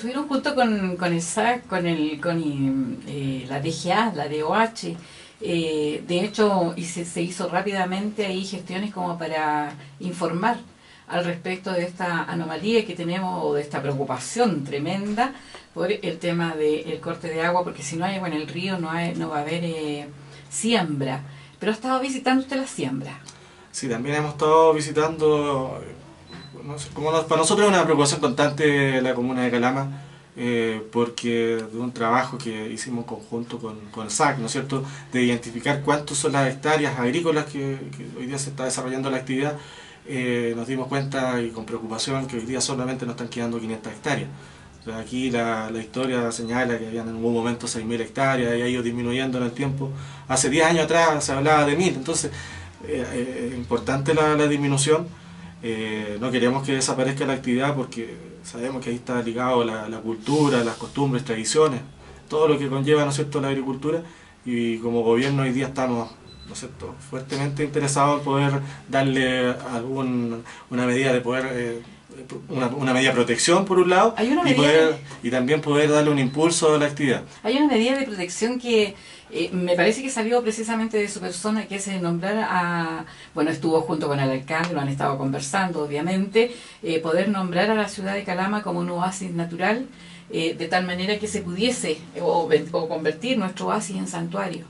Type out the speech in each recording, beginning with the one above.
estuvieron junto con, el SAC, con, el, con eh, la DGA, la DOH. Eh, de hecho, se, hizo rápidamente ahí gestiones como para informar al respecto de esta anomalía que tenemos o de esta preocupación tremenda por el tema del corte de agua, porque si no hay agua en el río no, hay, no va a haber eh, siembra. Pero ha estado visitando usted la siembra. Sí, también hemos estado visitando como para nosotros es una preocupación constante la comuna de Calama, eh, porque de un trabajo que hicimos conjunto con, con, el SAC, ¿no es cierto?, de identificar cuántas son las hectáreas agrícolas que, hoy día se está desarrollando la actividad, eh, nos dimos cuenta y con preocupación que hoy día solamente nos están quedando 500 hectáreas. aquí la, la, historia señala que habían en un momento 6.000 hectáreas y ha ido disminuyendo en el tiempo. Hace 10 años atrás se hablaba de 1.000, entonces eh, es importante la, la disminución eh, no queremos que desaparezca la actividad porque sabemos que ahí está ligado la, cultura, las costumbres, tradiciones, todo lo que conlleva ¿no cierto? la agricultura y como gobierno hoy día estamos ¿no cierto? fuertemente interesados en poder darle algún, una medida de poder... Eh, una, una, medida de protección por un lado y, poder, y también poder darle un impulso a la actividad. Hay una medida de protección que eh, me parece que salió precisamente de su persona, que es nombrar a, bueno, estuvo junto con el alcalde, lo han estado conversando, obviamente, eh, poder nombrar a la ciudad de Calama como un oasis natural, eh, de tal manera que se pudiese o, convertir nuestro oasis en santuario.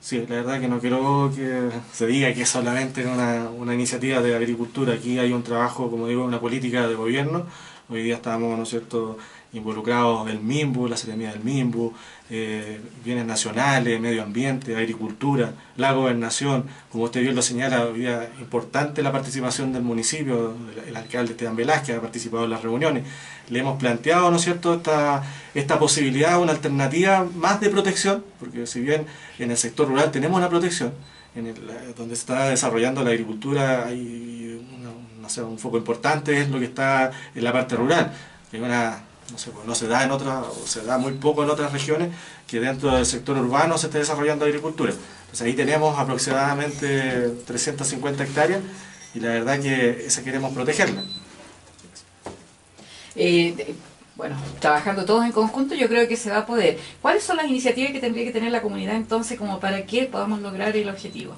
Sí, la verdad que no quiero que se diga que es solamente una, una iniciativa de agricultura, aquí hay un trabajo, como digo, una política de gobierno, hoy día estamos, ¿no es cierto?, involucrados el MIMBU, la Seremía del MIMBU, eh, bienes nacionales, medio ambiente, agricultura, la gobernación, como usted bien lo señala, hoy día importante la participación del municipio, el, alcalde Esteban Velázquez ha participado en las reuniones, le hemos planteado, ¿no es cierto?, esta, esta posibilidad, una alternativa más de protección, porque si bien en el sector rural tenemos una protección, en donde se está desarrollando la agricultura hay un foco importante, es lo que está en la parte rural, no, pues, no se da en otras, se da muy poco en otras regiones que dentro del sector urbano se esté desarrollando agricultura. Entonces ahí tenemos aproximadamente 350 hectáreas y la verdad que esa queremos protegerla. Eh, bueno, trabajando todos en conjunto yo creo que se va a poder. ¿Cuáles son las iniciativas que tendría que tener la comunidad entonces como para que podamos lograr el objetivo?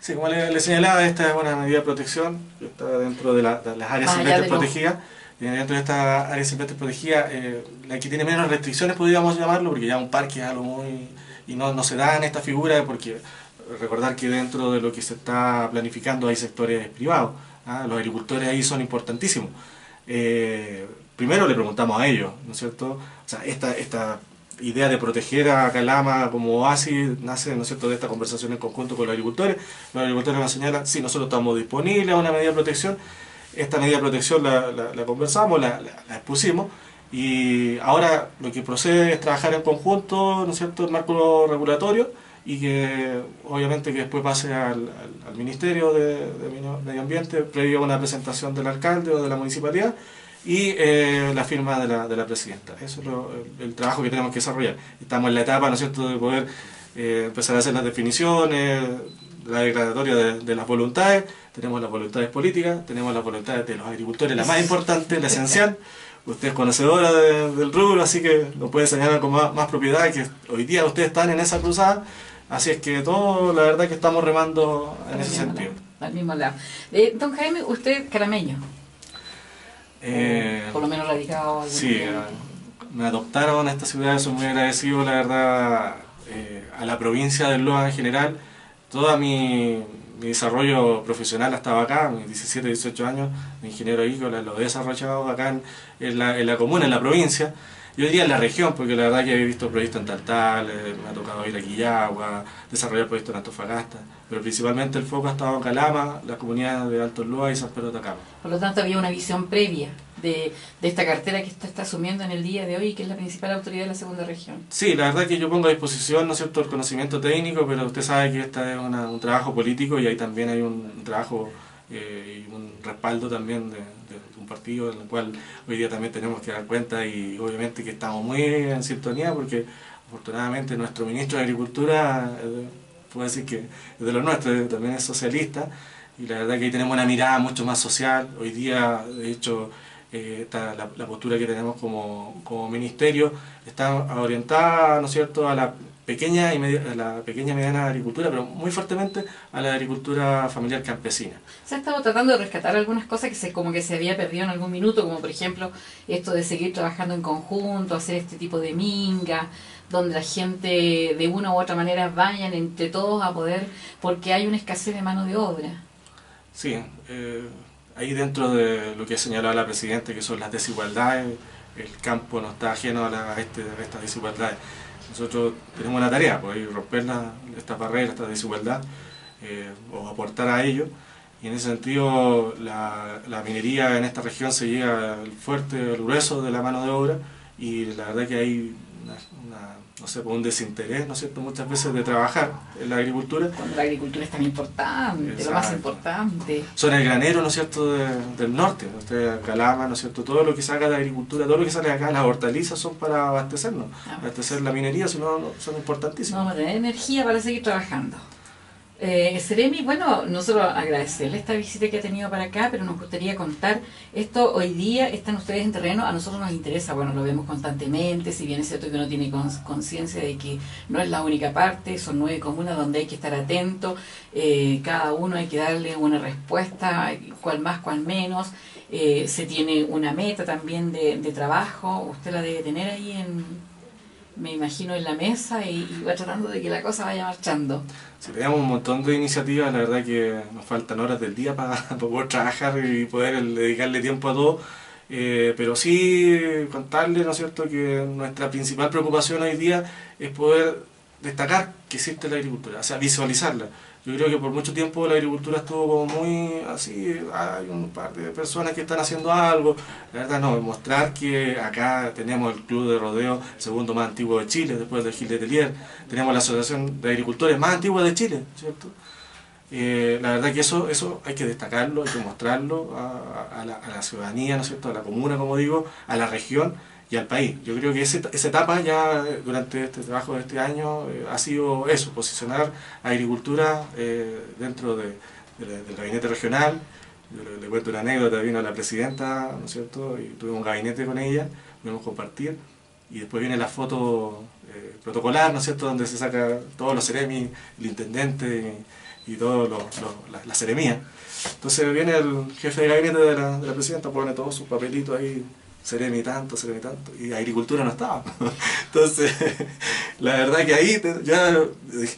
Sí, como le, señalaba, esta es una medida de protección, está dentro de, las áreas ah, protegidas dentro de esta área silvestre protegida, eh, la que tiene menos restricciones podríamos llamarlo, porque ya un parque es algo muy... y no, no se da en esta figura porque recordar que dentro de lo que se está planificando hay sectores privados, ¿ah? los agricultores ahí son importantísimos. Eh, primero le preguntamos a ellos, ¿no es cierto? O sea, esta, esta idea de proteger a Calama como oasis nace, ¿no es cierto?, de esta conversación en conjunto con los agricultores. Los agricultores nos señalan, sí, nosotros estamos disponibles a una medida de protección, esta medida de protección la, la, conversamos, la, expusimos y ahora lo que procede es trabajar en conjunto, ¿no es cierto?, el marco regulatorio y que obviamente que después pase al, al, Ministerio de, Medio Ambiente previo a una presentación del alcalde o de la municipalidad y eh, la firma de la, de la presidenta. Eso es el, trabajo que tenemos que desarrollar. Estamos en la etapa, ¿no es cierto?, de poder eh, empezar a hacer las definiciones, la declaratoria de, las voluntades, tenemos las voluntades políticas, tenemos las voluntades de los agricultores, la más importante, la esencial. Usted es conocedora del rubro, así que lo puede señalar con más, propiedad, que hoy día ustedes están en esa cruzada, así es que todo, la verdad que estamos remando en ese sentido. al mismo lado. Eh, don Jaime, usted carameño. Eh, por lo menos radicado. Sí, eh, me adoptaron a esta ciudad, soy muy agradecido, la verdad, a la provincia del Loa en general todo mi, desarrollo profesional estaba acá, mis 17, 18 años, de ingeniero agrícola, lo he desarrollado acá en, la, en la comuna, en la provincia. Y hoy día en la región, porque la verdad que he visto proyectos en Taltal, eh, me ha tocado ir a Quillagua, desarrollar proyectos en Antofagasta, pero principalmente el foco ha estado en Calama, las comunidades de Alto Lua y San Pedro de Atacama. Por lo tanto, había una visión previa de, esta cartera que está asumiendo en el día de hoy y que es la principal autoridad de la segunda región. Sí, la verdad que yo pongo a disposición, ¿no es el conocimiento técnico, pero usted sabe que este es un trabajo político y ahí también hay un trabajo eh, y un respaldo también de, un partido en el cual hoy día también tenemos que dar cuenta y obviamente que estamos muy en sintonía porque afortunadamente nuestro ministro de Agricultura, eh, puedo decir que es de los nuestros, también es socialista y la verdad que ahí tenemos una mirada mucho más social. Hoy día, de hecho, eh, la, postura que tenemos como, como ministerio está orientada, ¿no es cierto?, a la pequeña y la pequeña y mediana agricultura, pero muy fuertemente a la agricultura familiar campesina. Se ha estado tratando de rescatar algunas cosas que se como que se había perdido en algún minuto, como por ejemplo esto de seguir trabajando en conjunto, hacer este tipo de minga, donde la gente de una u otra manera vayan entre todos a poder, porque hay una escasez de mano de obra. Sí, eh, ahí dentro de lo que señalado la Presidenta, que son las desigualdades, el campo no está ajeno a, este, a estas desigualdades nosotros tenemos la tarea, pues romper esta barrera, esta desigualdad, eh, o aportar a ello. Y en ese sentido, la, minería en esta región se llega al fuerte, al grueso de la mano de obra, y la verdad que hay una no sé, por un desinterés, ¿no es cierto?, muchas veces de trabajar en la agricultura. Cuando la agricultura es tan importante, lo más importante. Son el granero, ¿no es cierto?, del norte, usted Calama, ¿no es cierto?, todo lo que saca de la agricultura, todo lo que sale de acá, las hortalizas son para abastecernos, ah, abastecer la minería, si no, son importantísimas. Vamos a tener energía para seguir trabajando. Eh, Seremi, bueno, nosotros agradecerle esta visita que ha tenido para acá, pero nos gustaría contar, esto hoy día. Están ustedes en terreno, a nosotros nos interesa, bueno, lo vemos constantemente, si bien es cierto que uno tiene conciencia de que no es la única parte, son nueve comunas donde hay que estar atento, eh, cada uno hay que darle una respuesta, cuál más, cuál menos, eh, se tiene una meta también de, de trabajo, usted la debe tener ahí en me imagino en la mesa y, va tratando de que la cosa vaya marchando. Sí, tenemos un montón de iniciativas, la verdad que nos faltan horas del día para, poder trabajar y poder dedicarle tiempo a todo, eh, pero sí contarle, ¿no es cierto?, que nuestra principal preocupación hoy día es poder destacar que existe la agricultura, o sea, visualizarla. Yo creo que por mucho tiempo la agricultura estuvo como muy así, hay un par de personas que están haciendo algo. La verdad no, mostrar que acá tenemos el Club de Rodeo, segundo más antiguo de Chile, después del Gil de Telier. Tenemos la Asociación de Agricultores más antigua de Chile, ¿cierto? Eh, la verdad que eso, eso hay que destacarlo, hay que mostrarlo a, la, a la ciudadanía, ¿no es cierto?, a la comuna, como digo, a la región, y al país. Yo creo que ese, esa etapa ya eh, durante este trabajo de este año eh, ha sido eso, posicionar agricultura eh, dentro de, del gabinete regional. Yo le, cuento una anécdota, vino la presidenta, ¿no es cierto? Y tuvimos un gabinete con ella, pudimos compartir. Y después viene la foto protocolar, ¿no es cierto?, donde se saca todos los seremis, el intendente y, y todo lo, la, la seremía. Entonces viene el jefe de gabinete de la, de la presidenta, pone todos sus papelitos ahí Seremi tanto, Seremi tanto, y agricultura no estaba. Entonces, la verdad que ahí ya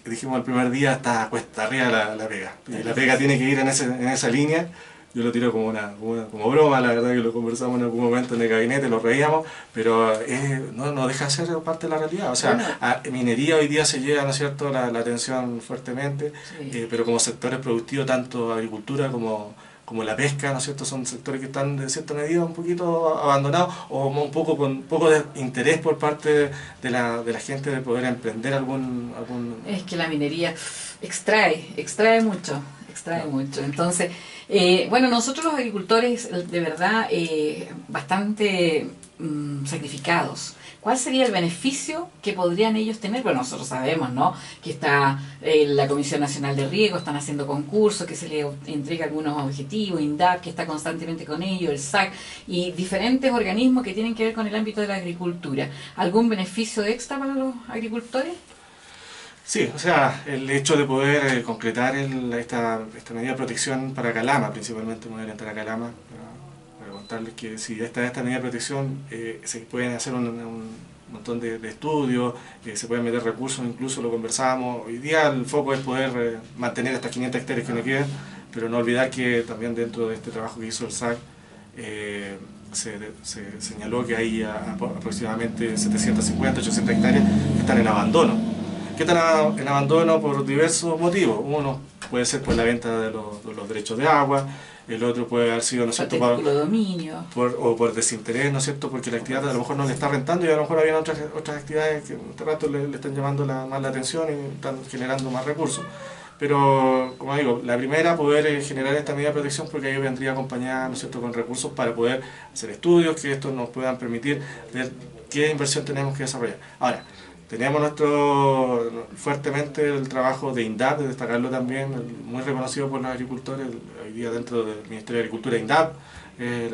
dijimos el primer día está cuesta arriba la, la pega. Y la pega tiene que ir en, ese, en esa línea. Yo lo tiro como una, como, broma, la verdad que lo conversamos en algún momento en el gabinete, lo reíamos, pero no, no deja de ser parte de la realidad. O sea, a minería hoy día se llega, ¿no es cierto?, la, la atención fuertemente, eh, pero como sectores productivos, tanto agricultura como como la pesca, ¿no es cierto? Son sectores que están de cierta medida un poquito abandonados o un poco con poco de interés por parte de la, de la gente de poder emprender algún, algún... Es que la minería extrae, extrae mucho, extrae mucho. Entonces, eh, bueno, nosotros los agricultores, de verdad, eh, bastante mm, sacrificados ¿Cuál sería el beneficio que podrían ellos tener? Bueno, nosotros sabemos, ¿no? Que está eh, la Comisión Nacional de Riego, están haciendo concursos, que se le entrega algunos objetivos, INDAP, que está constantemente con ellos, el SAC, y diferentes organismos que tienen que ver con el ámbito de la agricultura. ¿Algún beneficio extra para los agricultores? Sí, o sea, el hecho de poder eh, concretar esta, esta medida de protección para Calama, principalmente, voy a orientar a Calama, que si esta, esta medida de protección eh, se pueden hacer un, montón de, estudios, eh, se pueden meter recursos, incluso lo conversamos. Hoy día el foco es poder eh, mantener estas 500 hectáreas que nos quedan, pero no olvidar que también dentro de este trabajo que hizo el SAC se, señaló que hay aproximadamente 750, 800 hectáreas que están en abandono. Que están en abandono por diversos motivos. Uno puede ser por la venta de los, de los derechos de agua, el otro puede haber sido, ¿no es cierto?, por, o por desinterés, ¿no es cierto?, porque la actividad a lo mejor no le está rentando y a lo mejor había otras, otras actividades que en este rato le, están llamando la, más la atención y están generando más recursos. Pero, como digo, la primera, poder eh, generar esta medida de protección porque ahí vendría acompañada, ¿no es cierto?, con recursos para poder hacer estudios que esto nos puedan permitir ver qué inversión tenemos que desarrollar. Ahora, tenemos nuestro fuertemente el trabajo de INDAP, de destacarlo también, muy reconocido por los agricultores, hoy día dentro del Ministerio de Agricultura INDAP,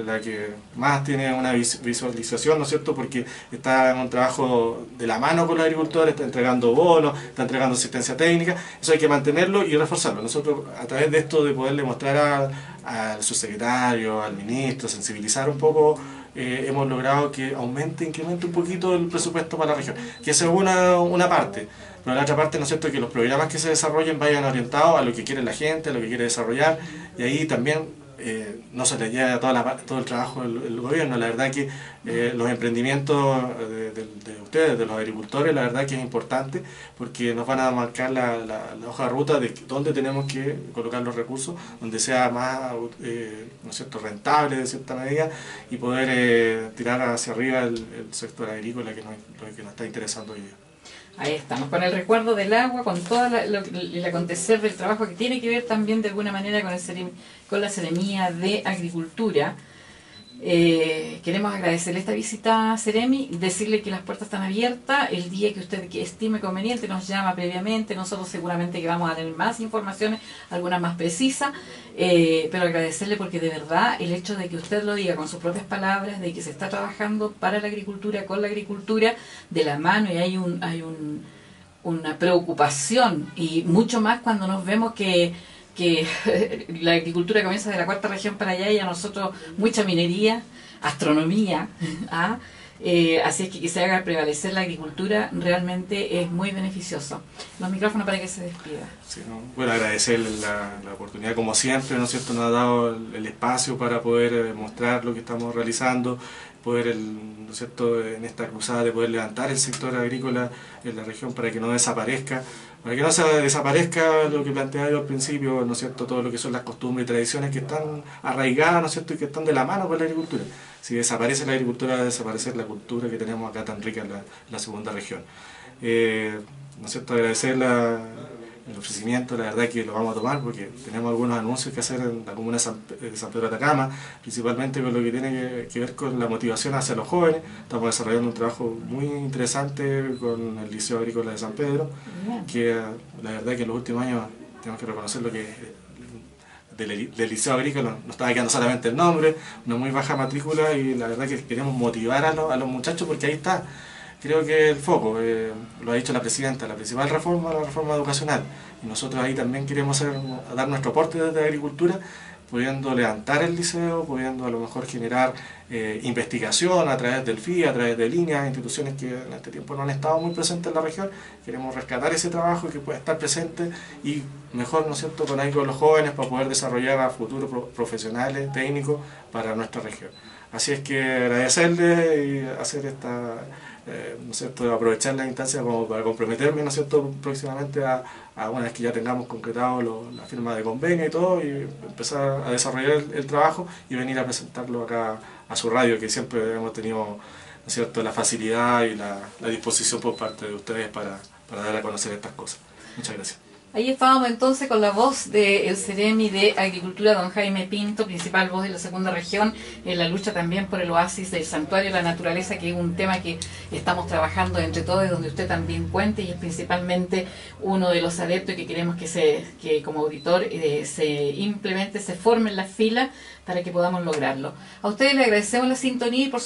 la que más tiene una visualización, ¿no es cierto? Porque está en un trabajo de la mano con los agricultores, está entregando bonos, está entregando asistencia técnica, eso hay que mantenerlo y reforzarlo. Nosotros a través de esto de poderle mostrar al subsecretario, al ministro, sensibilizar un poco eh, hemos logrado que aumente, incremente un poquito el presupuesto para la región, que esa es una, una parte. Pero la otra parte, ¿no es cierto?, que los programas que se desarrollen vayan orientados a lo que quiere la gente, a lo que quiere desarrollar, y ahí también eh, no se le lleva toda todo el trabajo del, gobierno. La verdad que eh, los emprendimientos de, ustedes, de los agricultores, la verdad que es importante porque nos van a marcar la, hoja de ruta de dónde tenemos que colocar los recursos, donde sea más eh, ¿no cierto? rentable de cierta medida y poder tirar hacia arriba el, sector agrícola que nos, que nos está interesando hoy día. Ahí estamos, con el recuerdo del agua, con todo el acontecer del trabajo que tiene que ver también de alguna manera con, el, con la Seremía de Agricultura. Eh, queremos agradecerle esta visita a Seremi, decirle que las puertas están abiertas, el día que usted estime conveniente nos llama previamente, nosotros seguramente que vamos a tener más informaciones, algunas más precisas, eh, pero agradecerle porque de verdad el hecho de que usted lo diga con sus propias palabras, de que se está trabajando para la agricultura, con la agricultura, de la mano y hay un, hay un, una preocupación y mucho más cuando nos vemos que que la agricultura comienza de la cuarta región para allá y a nosotros mucha minería, astronomía, ¿ah? eh, así es que que se haga prevalecer la agricultura realmente es muy beneficioso. Los micrófonos para que se despida. bueno, agradecerle la, oportunidad como siempre, ¿no es cierto? Nos ha dado el, espacio para poder eh, mostrar lo que estamos realizando, poder, ¿no es cierto?, en esta cruzada de poder levantar el sector agrícola en la región para que no desaparezca para que no se desaparezca lo que planteaba yo al principio, ¿no es cierto?, todo lo que son las costumbres y tradiciones que están arraigadas, ¿no es cierto?, y que están de la mano con la agricultura. Si desaparece la agricultura, va a desaparecer la cultura que tenemos acá tan rica en la, segunda región. Eh, ¿No es cierto?, agradecer la, el ofrecimiento, la verdad que lo vamos a tomar porque tenemos algunos anuncios que hacer en la comuna de San, Pedro de Atacama, principalmente con lo que tiene que, ver con la motivación hacia los jóvenes. Estamos desarrollando un trabajo muy interesante con el Liceo Agrícola de San Pedro, que la verdad que en los últimos años tenemos que reconocer lo que del, Liceo Agrícola nos estaba quedando solamente el nombre, una muy baja matrícula y la verdad que queremos motivar a, a los muchachos porque ahí está creo que el foco, eh, lo ha dicho la presidenta, la principal reforma la reforma educacional. Y nosotros ahí también queremos dar nuestro aporte desde la agricultura, pudiendo levantar el liceo, pudiendo a lo mejor generar eh, investigación a través del FI, a través de líneas, instituciones que en este tiempo no han estado muy presentes en la región. Queremos rescatar ese trabajo y que pueda estar presente y mejor, ¿no es cierto?, con ahí con los jóvenes para poder desarrollar a futuros profesionales, técnicos para nuestra región. Así es que agradecerle y hacer esta eh, ¿no cierto? aprovechar la instancia como para comprometerme ¿no cierto? próximamente a, una vez que ya tengamos concretado la firma de convenio y todo y empezar a desarrollar el, trabajo y venir a presentarlo acá a su radio que siempre hemos tenido ¿no cierto? la facilidad y la, disposición por parte de ustedes para, para dar a conocer estas cosas. Muchas gracias. Ahí estábamos entonces con la voz del Ceremi de Agricultura, don Jaime Pinto, principal voz de la segunda región, en la lucha también por el oasis del santuario de la naturaleza, que es un tema que estamos trabajando entre todos y donde usted también cuente y es principalmente uno de los adeptos que queremos que, se, que como auditor eh, se implemente, se forme en la fila para que podamos lograrlo. A ustedes le agradecemos la sintonía y por